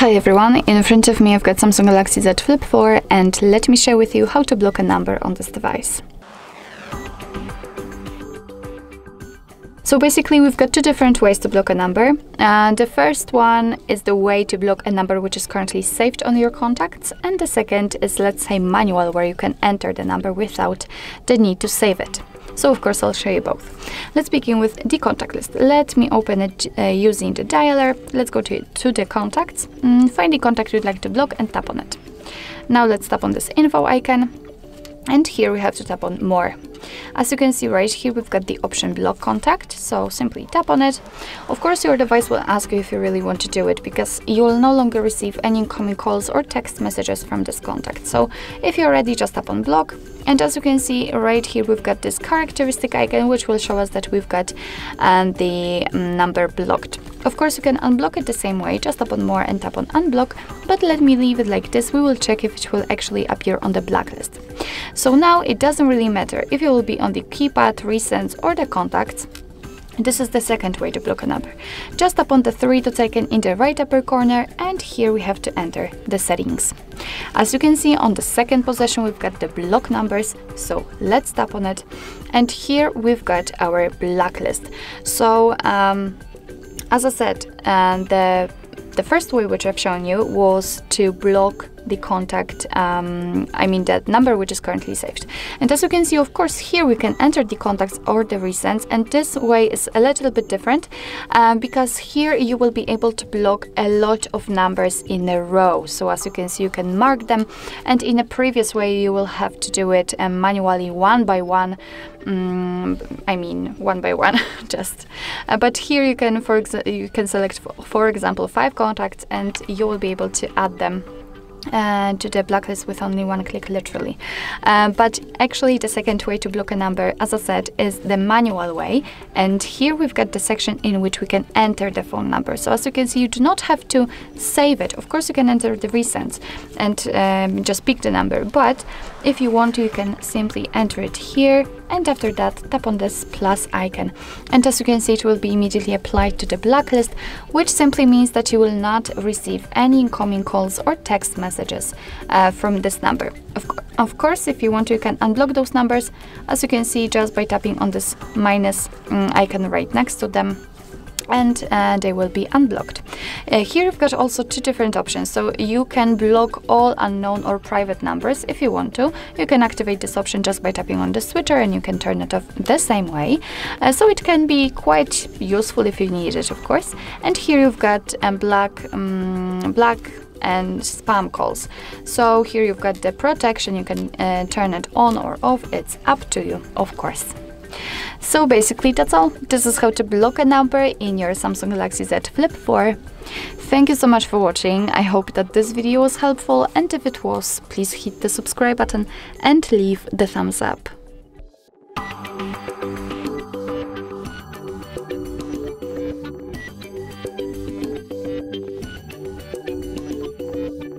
Hi everyone, in front of me I've got Samsung Galaxy Z Flip 4 and let me share with you how to block a number on this device. So basically we've got two different ways to block a number. Uh, the first one is the way to block a number which is currently saved on your contacts and the second is let's say manual where you can enter the number without the need to save it. So of course I'll show you both. Let's begin with the contact list. Let me open it uh, using the dialer. Let's go to, to the contacts, mm, find the contact you'd like to block and tap on it. Now let's tap on this info icon and here we have to tap on more. As you can see right here, we've got the option block contact, so simply tap on it. Of course, your device will ask you if you really want to do it, because you will no longer receive any incoming calls or text messages from this contact. So if you're ready, just tap on block. And as you can see right here, we've got this characteristic icon, which will show us that we've got um, the um, number blocked. Of course, you can unblock it the same way, just tap on more and tap on unblock, but let me leave it like this. We will check if it will actually appear on the blacklist. So now it doesn't really matter if you will be the keypad, recents or the contacts. This is the second way to block a number. Just tap on the three dots icon in the right upper corner and here we have to enter the settings. As you can see on the second position we've got the block numbers, so let's tap on it. And here we've got our blacklist. So um, as I said, uh, the the first way which I've shown you was to block the contact, um, I mean that number which is currently saved. And as you can see, of course, here we can enter the contacts or the recents, and this way is a little bit different um, because here you will be able to block a lot of numbers in a row. So as you can see, you can mark them, and in a previous way, you will have to do it um, manually one by one. Um, I mean, one by one, just. Uh, but here you can, for you can select, for, for example, five contacts, and you will be able to add them uh, to the blacklist with only one click literally. Uh, but actually the second way to block a number as I said is the manual way. And here we've got the section in which we can enter the phone number. So as you can see you do not have to save it. Of course you can enter the recents and um, just pick the number. But if you want you can simply enter it here. And after that tap on this plus icon. And as you can see it will be immediately applied to the blacklist which simply means that you will not receive any incoming calls or text messages uh, from this number. Of, co of, course if you want to you can unblock those numbers as you can see just by tapping on this minus um, icon right next to them and uh, they will be unblocked. Uh, here you've got also two different options. So you can block all unknown or private numbers if you want to. You can activate this option just by tapping on the switcher and you can turn it off the same way. Uh, so it can be quite useful if you need it, of course. And here you've got um, black, um, black and spam calls. So here you've got the protection, you can uh, turn it on or off, it's up to you, of course. So basically that's all. This is how to block a number in your Samsung Galaxy Z Flip 4. Thank you so much for watching. I hope that this video was helpful and if it was, please hit the subscribe button and leave the thumbs up.